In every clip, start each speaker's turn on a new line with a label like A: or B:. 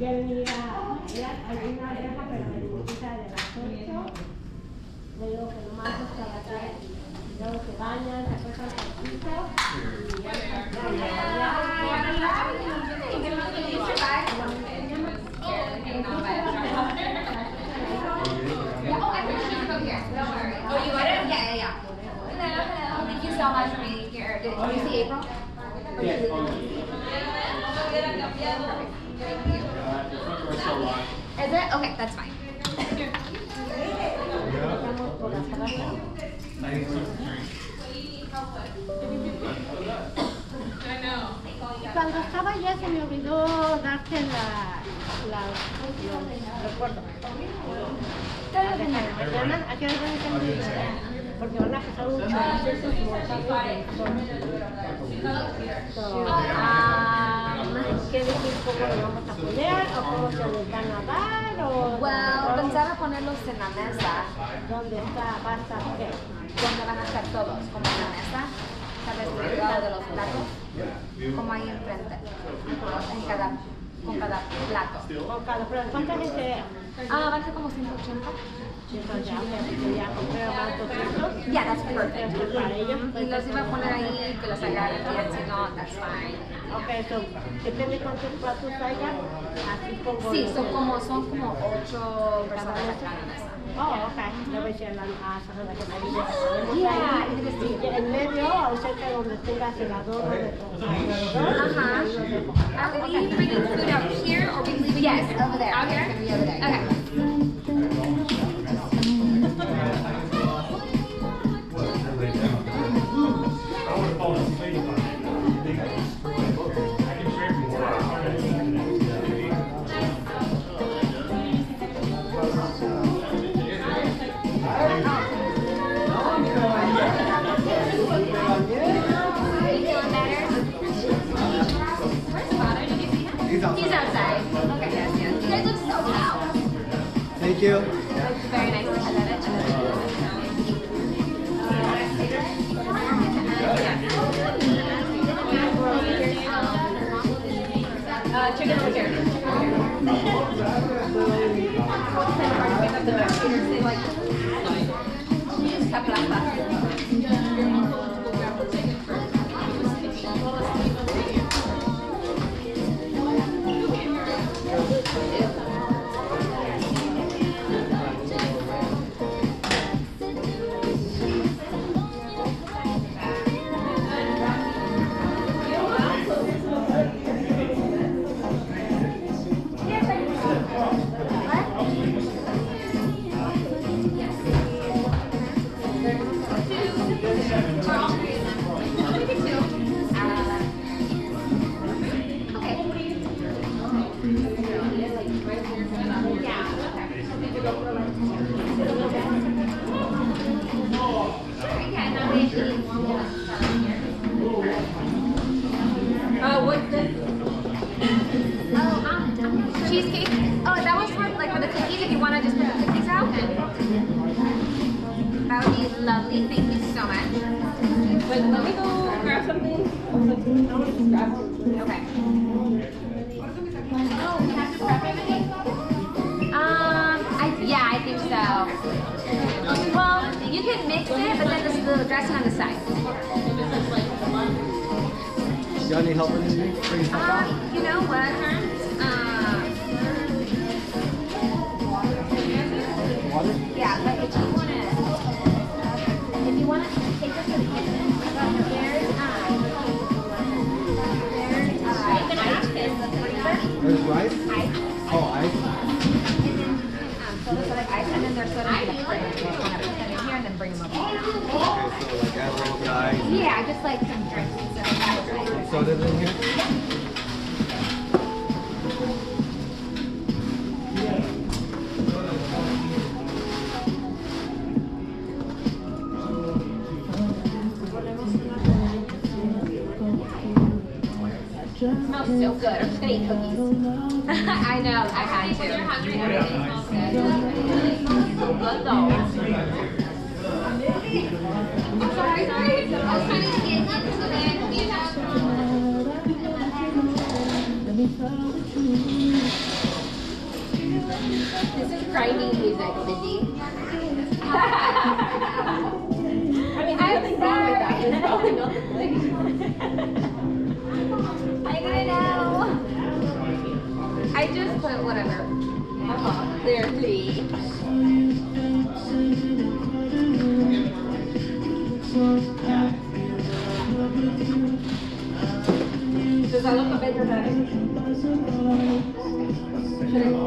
A: ya venía, era, había una oreja, pero me dibujita de las 8. Luego que hasta Luego se bañan, se acuestan piso y ya
B: Is it? Okay, that's fine.
A: Cuando estaba allá se me olvidó darte la, la, los. Porque van a pasar un ¿Qué decir cómo lo vamos a poner? ¿O cómo se les van a dar? ¿O
B: Well, pensaba ponerlos en la mesa,
A: ¿Dónde está? ¿Va a estar qué?
B: donde van a estar todos, como en la mesa. ¿Sabes? De los platos. Como ahí enfrente. En cada, con cada plato.
A: Con cada pero ¿Cuánta gente?
B: Ah, van a ser como 180.
A: Entonces, ya, ya compré 200.
B: Yeah, that's perfect.
A: Para ellos.
B: Y los iba a poner ahí, que los agarren bien, si no, that's fine.
A: Ok, so, depende cuántos platos haya, así pongo.
B: Sí, son como, son como ocho personas acá en la mesa.
A: Oh, ok. Le voy a decir a la a Sara que a
B: Yeah,
A: ahí.
B: y que sí.
A: Y en medio, o cerca donde tengas el adorno de congelador,
B: Ajá.
A: ahí los dejo.
B: Are we bringing food out here or are we leaving Yes, over there. Out here? Over there. Okay.
C: Thank you.
B: Chicken over here. Uh, like some drinks and stuff.
C: Okay, soda's in here?
B: smells so good. I'm just gonna eat cookies. I know, I had to. When you're hungry, everything smells good. So good though. I This is grinding music, Mindy.
D: I mean, I have wrong with that. It's probably not the.
B: I know. I just put whatever.
D: Uh -huh. I look a bit
B: better.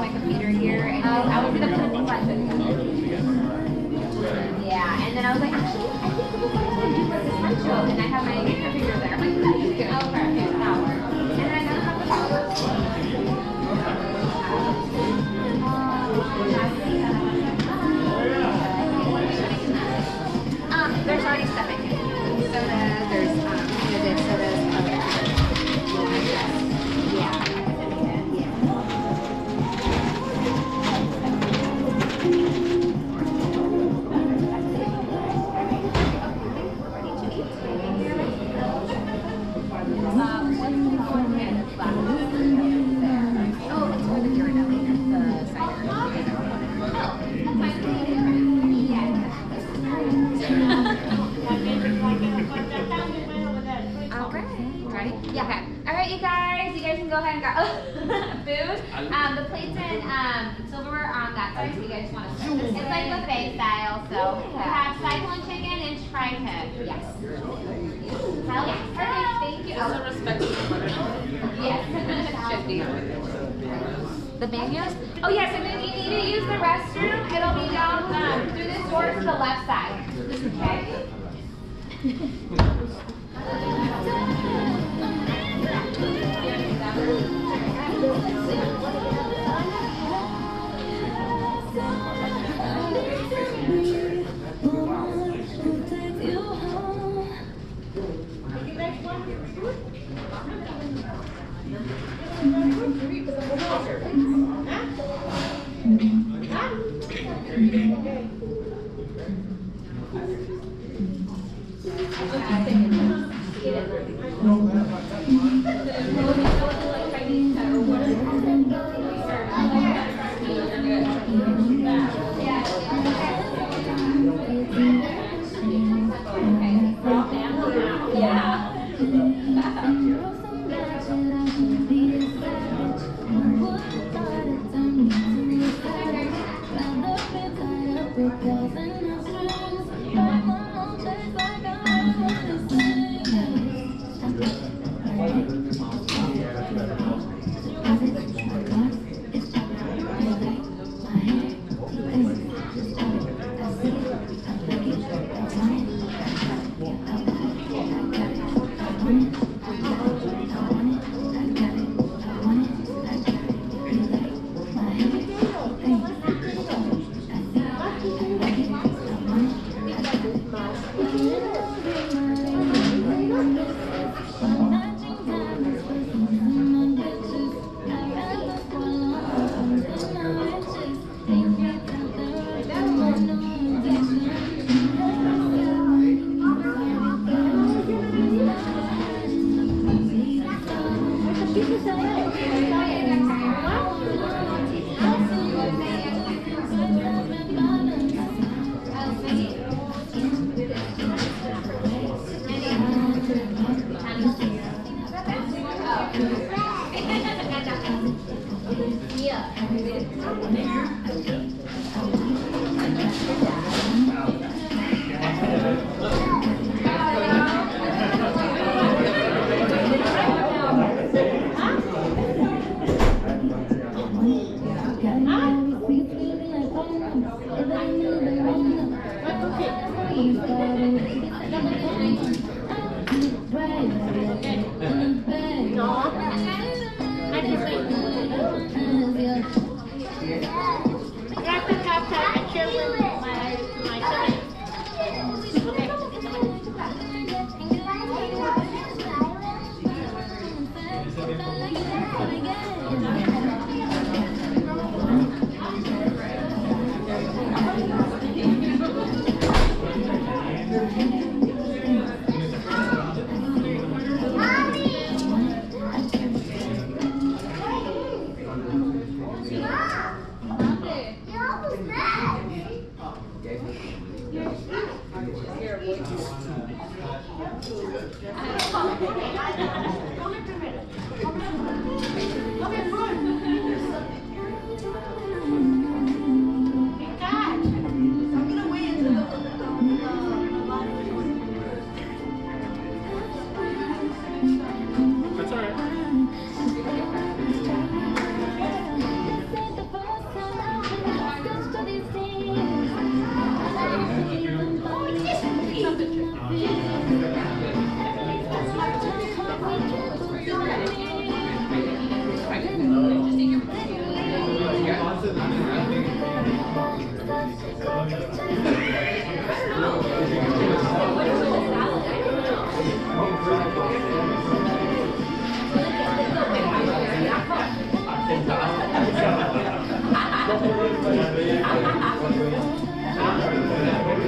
B: my computer here, and I was gonna put a Yeah, and then I was like, actually, I think the book is essential, and I have my Nine head, yes. Hell yeah. Perfect, thank you.
D: This a respectful
B: Yes. the menus? Oh yes, and if you need to use the restroom, it'll be down um, through this door to the left side. Okay?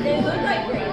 B: They look like grapes.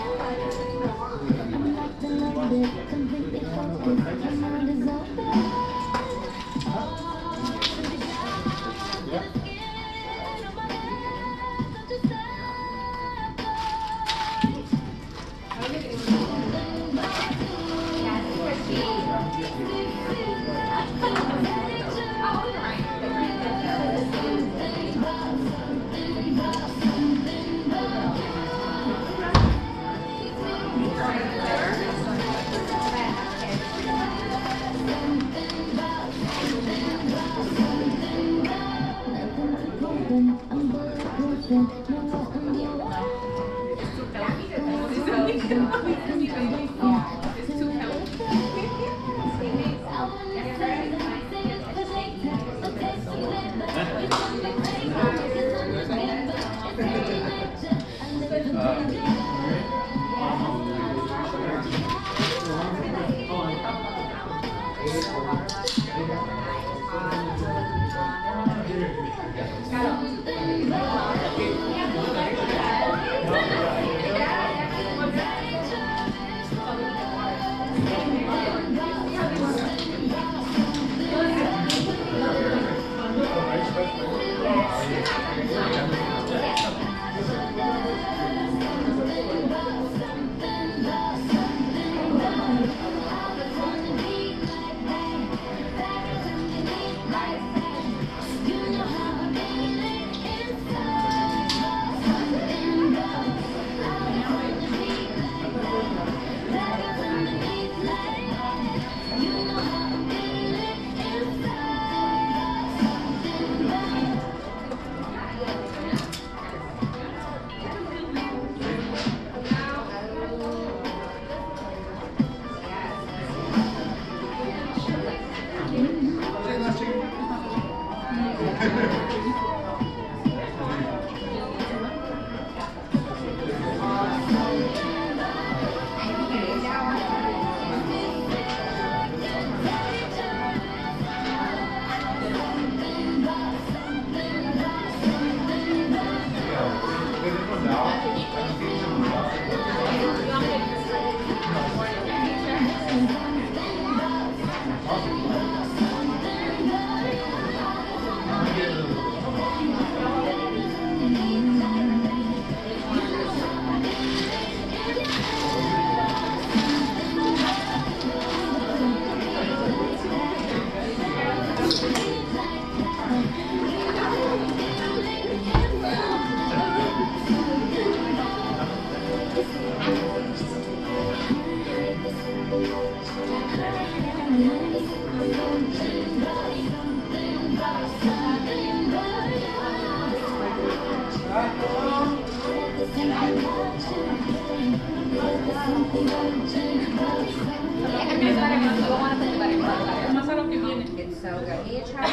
B: It's so good. You try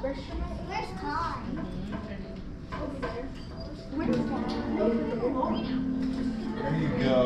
B: Where's Kai?
C: Where's
E: There you go.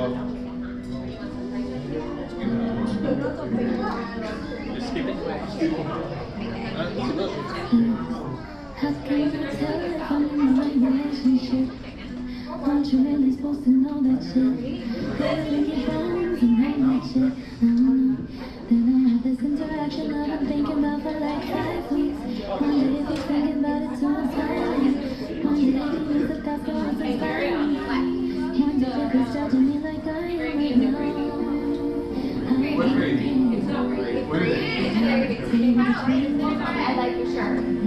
F: I like
B: your shirt.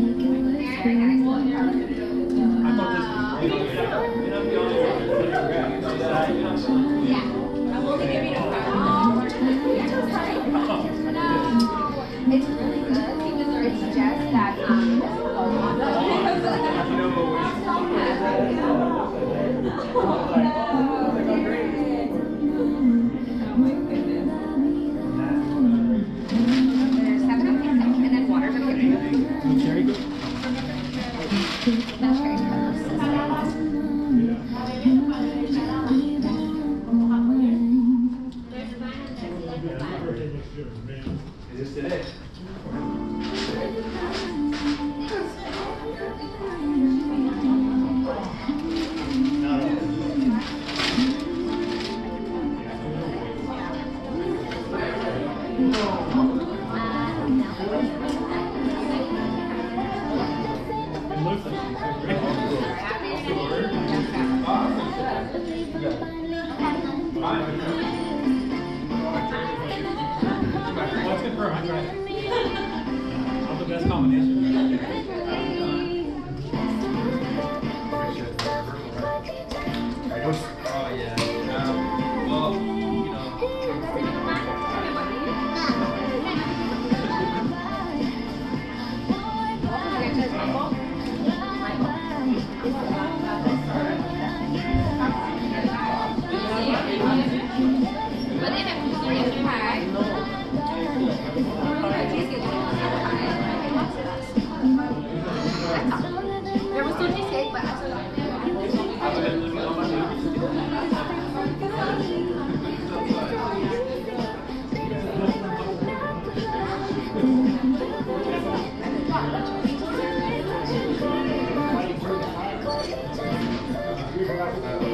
F: Lord.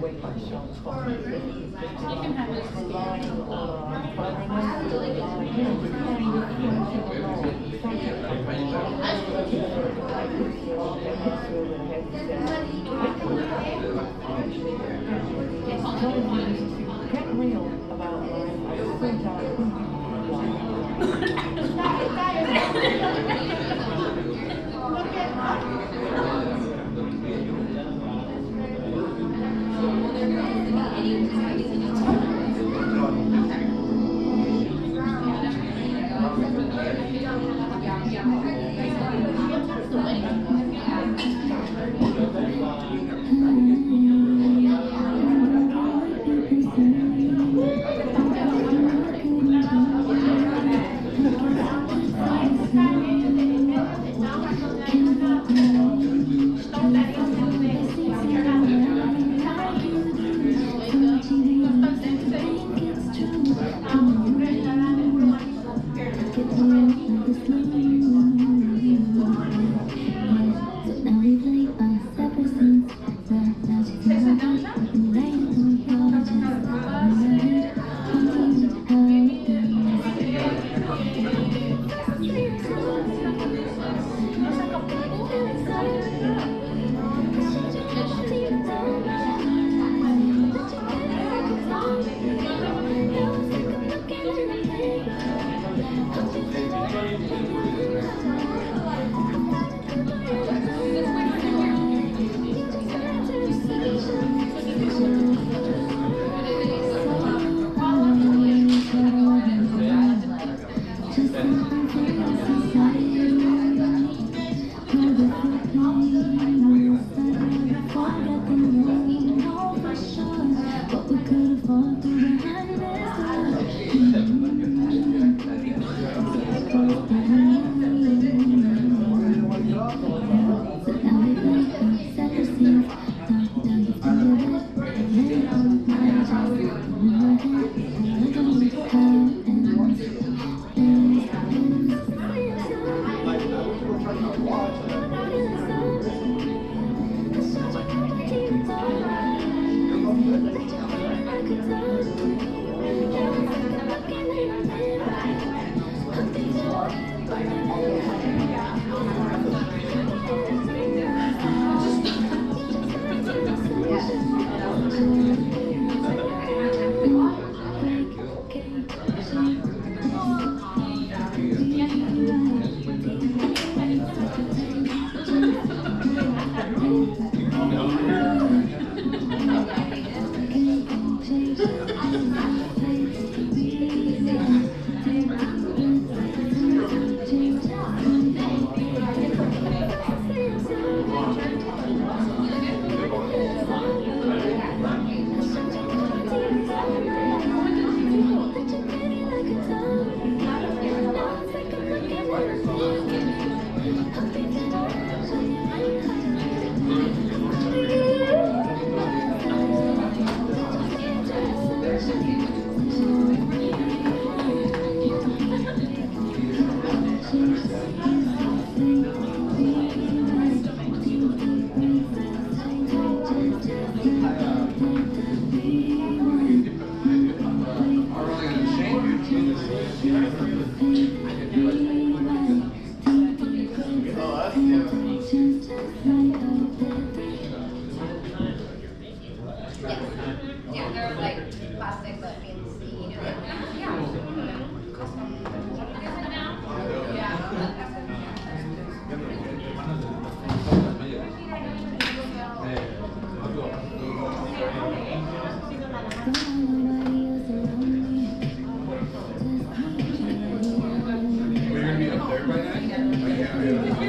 F: You
B: can. Get real about life.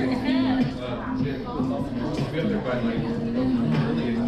G: Yeah.
B: by like